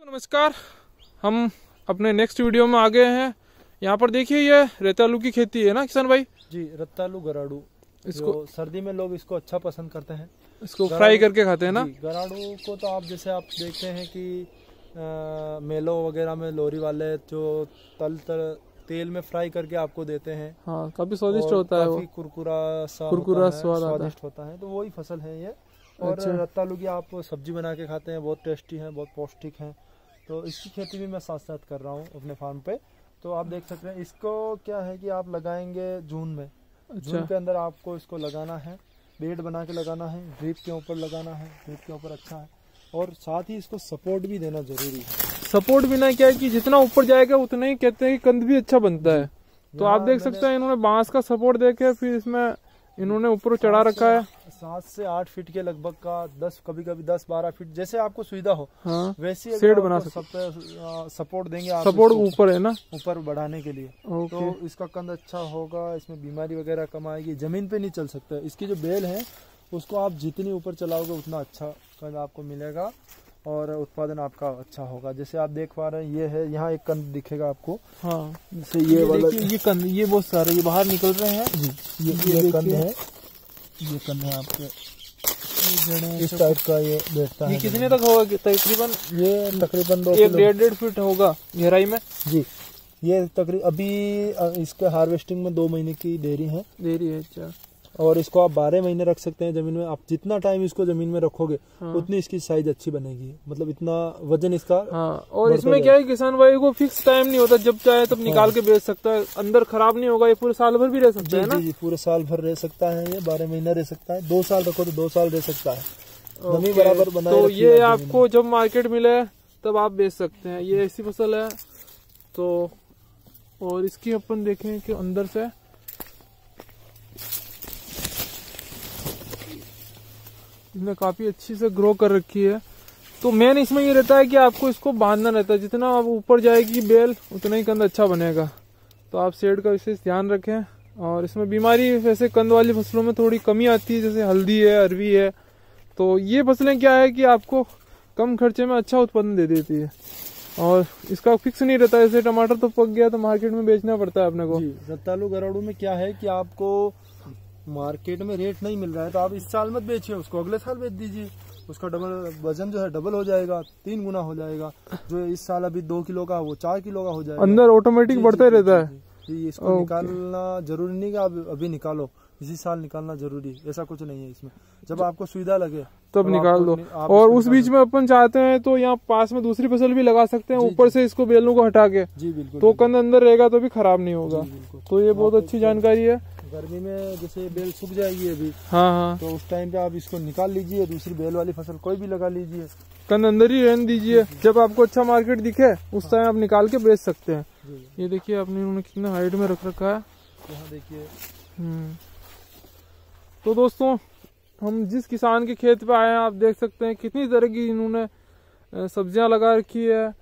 तो नमस्कार हम अपने नेक्स्ट वीडियो में आ गए हैं। यहाँ पर देखिए ये रेतालू की खेती है ना किसान भाई? जी रत्तालू गराड़ू इसको सर्दी में लोग इसको अच्छा पसंद करते हैं। इसको फ्राई करके खाते हैं ना? गराड़ू को तो आप जैसे आप देखते हैं कि मेलों वगैरह में लोरी वाले जो तल तल तेल में फ्राई करके आपको देते हैं। हाँ काफ़ी स्वादिष्ट होता है वो। कुरकुरा सा कुरकुरा। स्वादिष्ट होता है तो वही फ़सल है ये। और अच्छा। रत्तालू की आप सब्ज़ी बना के खाते हैं बहुत टेस्टी है बहुत पौष्टिक है। तो इसकी खेती भी मैं साथ साथ कर रहा हूँ अपने फार्म पे। तो आप देख सकते हैं इसको क्या है कि आप लगाएँगे जून में। अच्छा। जून के अंदर आपको इसको लगाना है बेड बना के लगाना है ड्रिप के ऊपर लगाना है ड्रिप के ऊपर अच्छा है। और साथ ही इसको सपोर्ट भी देना ज़रूरी है। सपोर्ट बिना क्या है कि जितना ऊपर जाएगा उतना ही कहते हैं कि कंद भी अच्छा बनता है। तो आप देख सकते हैं इन्होंने बाँस का सपोर्ट देके फिर इसमें इन्होंने ऊपर चढ़ा रखा है। सात से आठ फीट के लगभग का दस कभी कभी दस बारह फीट जैसे आपको सुविधा हो हाँ वैसे शेड बना सपोर्ट देंगे आप सपोर्ट ऊपर है ना? ऊपर बढ़ाने के लिए। तो इसका कंद अच्छा होगा इसमें बीमारी वगैरह कम आएगी ज़मीन पे नहीं चल सकता। इसकी जो बेल है उसको आप जितनी ऊपर चलाओगे उतना अच्छा कंद आपको मिलेगा। और उत्पादन आपका अच्छा होगा। जैसे आप देख पा रहे हैं ये है यहाँ एक कंद दिखेगा आपको। हाँ। जैसे ये ये वाला ये कंद ये बहुत सारे ये बाहर निकल रहे हैं। ये, ये ये कंद है। ये कंद है आपके। इस टाइप का ये बैठता ये है। कितने तक होगा तकरीबन? ये तकरीबन दो एक डेढ़ डेढ़ फीट होगा गहराई में? जी। ये तकरीबन अभी इसके हार्वेस्टिंग में दो महीने की देरी है। देरी है अच्छा। और इसको आप बारह महीने रख सकते हैं ज़मीन में। आप जितना टाइम इसको ज़मीन में रखोगे हाँ। उतनी इसकी साइज़ अच्छी बनेगी। मतलब इतना वज़न इसका हाँ और इसमें क्या है किसान भाई को फिक्स टाइम नहीं होता। जब चाहे तब निकाल के बेच सकता है। अंदर खराब नहीं होगा ये पूरे साल भर भी रह सकता है ना? जी जी पूरे साल भर रह सकता है ये बारह महीना रह सकता है। दो साल रखो तो दो साल रह सकता है। नमी बराबर बना तो ये आपको जब मार्केट मिले तब आप बेच सकते हैं। ये ऐसी फ़सल है। तो और इसकी अपन देखें कि अंदर से इसने काफ़ी अच्छी से ग्रो कर रखी है। तो मेन इसमें ये रहता है कि आपको इसको बांधना रहता है। जितना आप ऊपर जाएगी बेल, उतना ही कंद अच्छा बनेगा। तो आप शेड का विशेष ध्यान रखें। और इसमें बीमारी, वैसे कंद वाली फ़सलों में थोड़ी कमी आती है, जैसे हल्दी है, अरवी है। तो ये फ़सलें क्या है कि आपको कम खर्चे में अच्छा उत्पादन दे देती है। और इसका फिक्स नहीं रहता। जैसे टमाटर तो पक गया तो मार्केट में बेचना पड़ता है अपने को। जी रत्तालू गराड़ू में क्या है कि आपको मार्केट में रेट नहीं मिल रहा है तो आप इस साल मत बेचिए उसको अगले साल बेच दीजिए। उसका डबल वज़न जो है डबल हो जाएगा तीन गुना हो जाएगा। जो इस साल अभी दो किलो का वो चार किलो का हो जाएगा। अंदर ऑटोमेटिक बढ़ता रहता है। जी, इसको निकालना ज़रूरी नहीं कि आप अभी निकालो इसी साल निकालना ज़रूरी है। ऐसा कुछ नहीं है इसमें। जब आपको सुविधा लगे तब निकाल दो। और उस बीच में अपन चाहते हैं तो यहाँ पास में दूसरी फ़सल भी लगा सकते हैं ऊपर से इसको बेलों को हटा के। जी बिल्कुल तो कंद अंदर रहेगा तो भी खराब नहीं होगा। तो ये बहुत अच्छी जानकारी है। गर्मी में जैसे बेल सूख जाएगी अभी हाँ हाँ। तो उस टाइम पे आप इसको निकाल लीजिए दूसरी बेल वाली फ़सल कोई भी लगा लीजिए। कंद अंदर ही रहने दीजिए। जब आपको अच्छा मार्केट दिखे उस टाइम आप निकाल के बेच सकते हैं। ये देखिए आपने इन्होंने कितना हाइट में रख रखा है। यहाँ देखिए। हम्म। तो दोस्तों हम जिस किसान के खेत पे आए हैं आप देख सकते हैं कितनी तरह की इन्होंने सब्ज़ियाँ लगा रखी है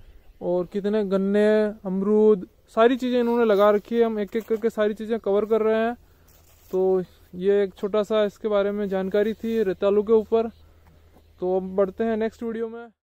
और कितने गन्ने अमरूद सारी चीज़ें इन्होंने लगा रखी है। हम एक एक करके सारी चीज़ें कवर कर रहे हैं। तो ये एक छोटा सा इसके बारे में जानकारी थी रेतालू के ऊपर। तो अब बढ़ते हैं नेक्स्ट वीडियो में।